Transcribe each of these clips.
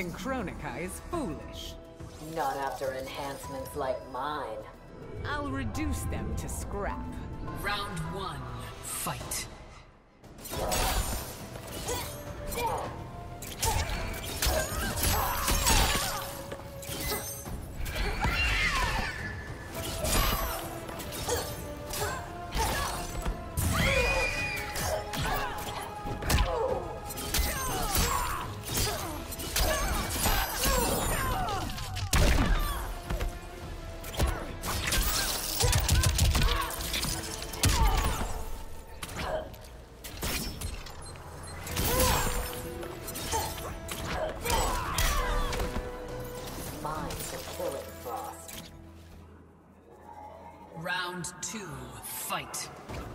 Trusting Kronika is foolish. Not after enhancements like mine. I'll reduce them to scrap. Round one, fight.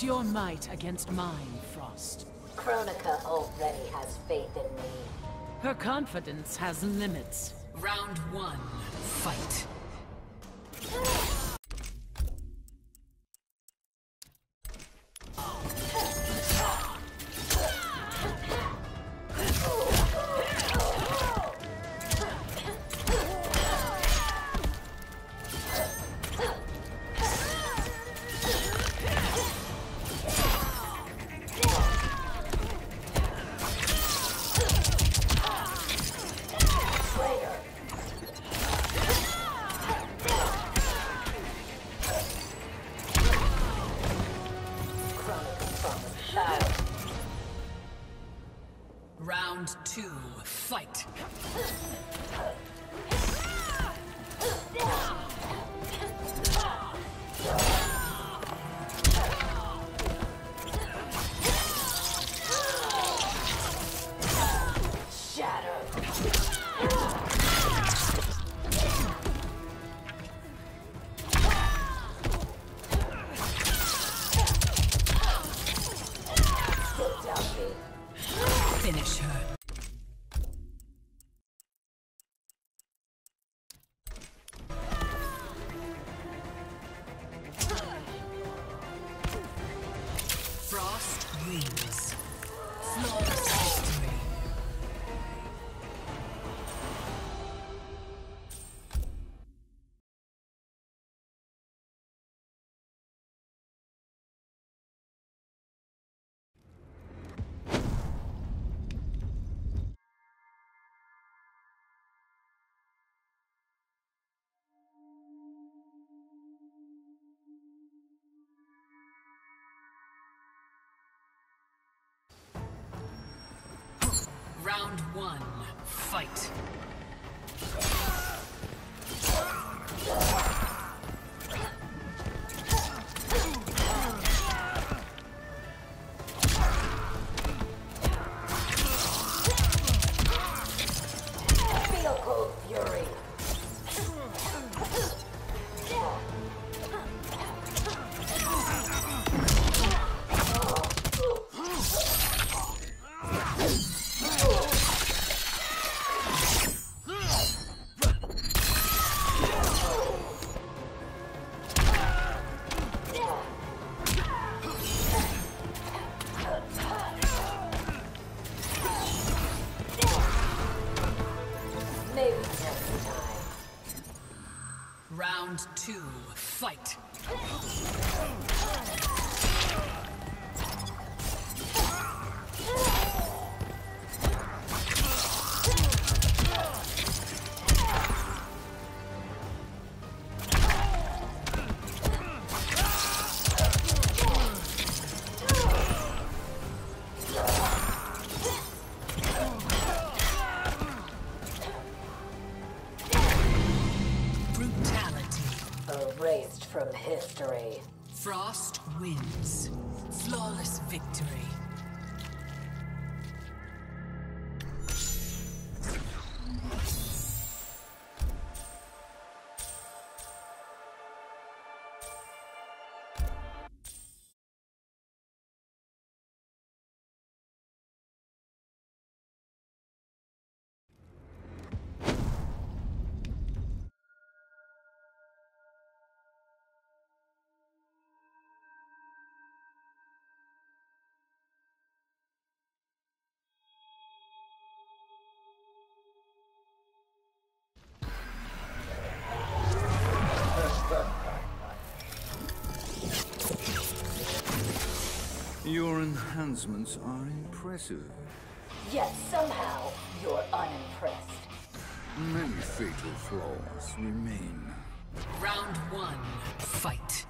Test your might against mine, Frost. Kronika already has faith in me. Her confidence has limits. Round one, fight. Frost wins. Flawless one, fight. History. Frost wins. Flawless victory. Your enhancements are impressive. Yet somehow, you're unimpressed. Many fatal flaws remain. Round one, fight.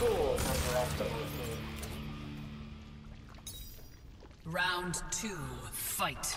Me. Round two, fight.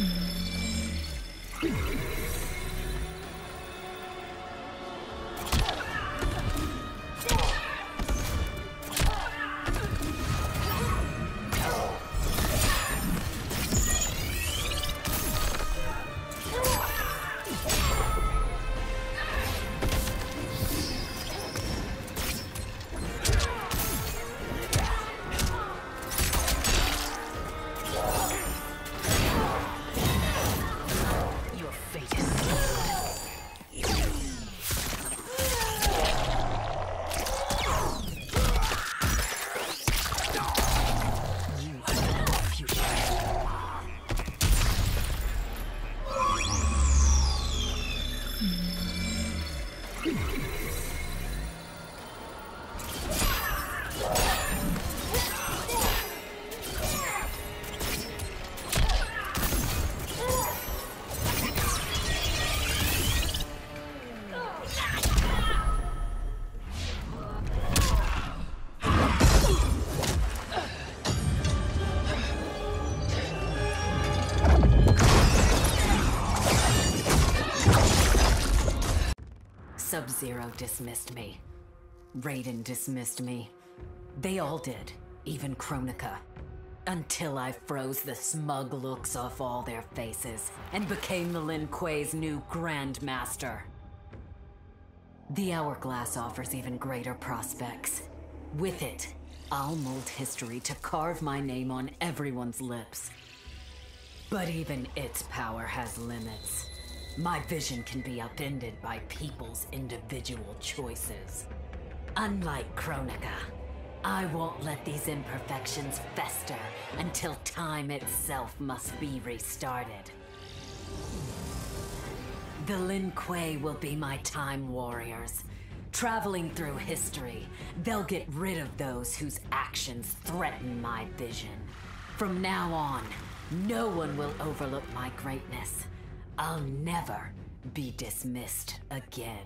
Mm-hmm. Mm-hmm. Sub-Zero dismissed me. Raiden dismissed me. They all did, even Kronika. Until I froze the smug looks off all their faces and became the Lin Kuei's new Grand Master. The Hourglass offers even greater prospects. With it, I'll mold history to carve my name on everyone's lips. But even its power has limits. My vision can be upended by people's individual choices. Unlike Kronika, I won't let these imperfections fester until time itself must be restarted. The Lin Kuei will be my time warriors. Traveling through history, they'll get rid of those whose actions threaten my vision. From now on, no one will overlook my greatness. I'll never be dismissed again.